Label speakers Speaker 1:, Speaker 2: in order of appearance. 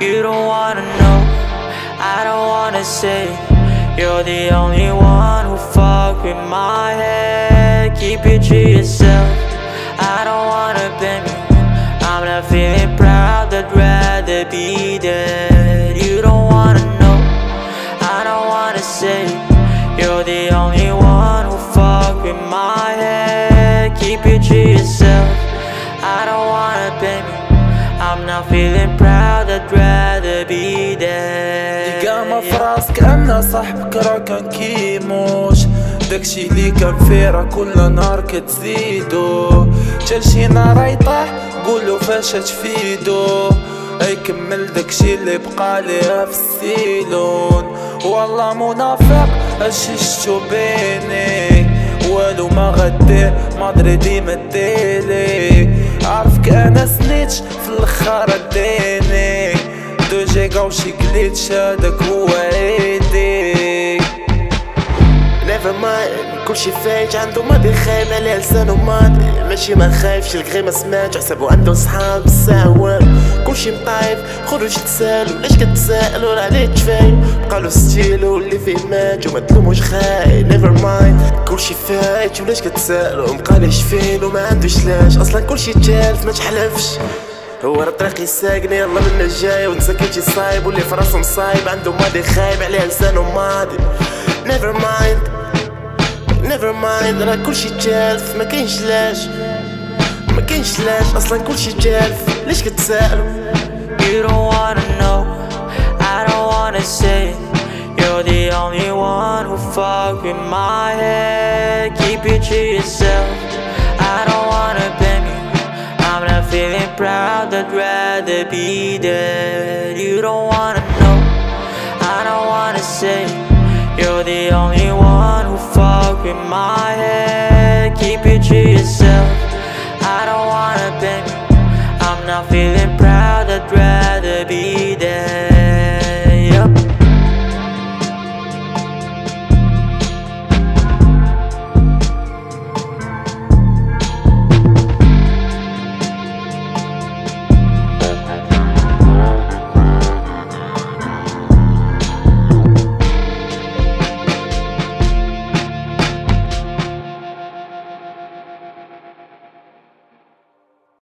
Speaker 1: You don't wanna know, I don't wanna say. You're the only one who fuck with my head. Keep it to yourself, I don't wanna blame you I'm not feeling proud, I'd rather be dead. You don't wanna know, I don't wanna say. You're the only one who fuck with my head. Keep it to yourself, I don't wanna blame you I'm not feeling proud, I'd rather be dead.
Speaker 2: قامة في راسك أنا صاحبك راه كان كيموش. داكشي اللي كان فيرا كل نهار كتزيدو. جا شي نهار يطيح قولو فاش تفيدو. أي كمل داكشي اللي بقى ليها في السيلون. والله منافق هادشي شتو بيني؟ والو ما غدير مدري ديما ديلي عارفك أنا سنيتش الآخر اديني دو جيجا وشي كليتش هداك هو عيدي
Speaker 3: نيفر مايند كلشي فايت عنده ماضي خايب عليه لسانو ماضي ماشي ما خايفش الغي ما سمعتش حسابو عنده صحاب ساوان كلشي مطايف خرج تسالو ليش كتسالو راه عليه تفايل بقالو ستيلو اللي فيه مات وما تلوموش خايب نيفر مايند كلشي فايت ولاش كتسالو مبقاليش فين وما عندوش لاش أصلا كلشي تالف ما تحلفش هو راه طريقي ساقني يلا منا جاي ونسى كلشي صايب واللي في راسو مصايب عنده ماضي خايب عليه لسانو ماضي نيفر مايند نيفر مايند راه كلشي تالف ما كاينش لاش ما كاينش لاش أصلا كلشي تالف ليش كتسالوا
Speaker 1: You don't wanna know, I don't wanna say. You're the only one who fuck with my head. Keep it to yourself, proud, I'd rather be dead. You don't wanna know, I don't wanna say. You're the only one who fuck with my head. Keep it to yourself,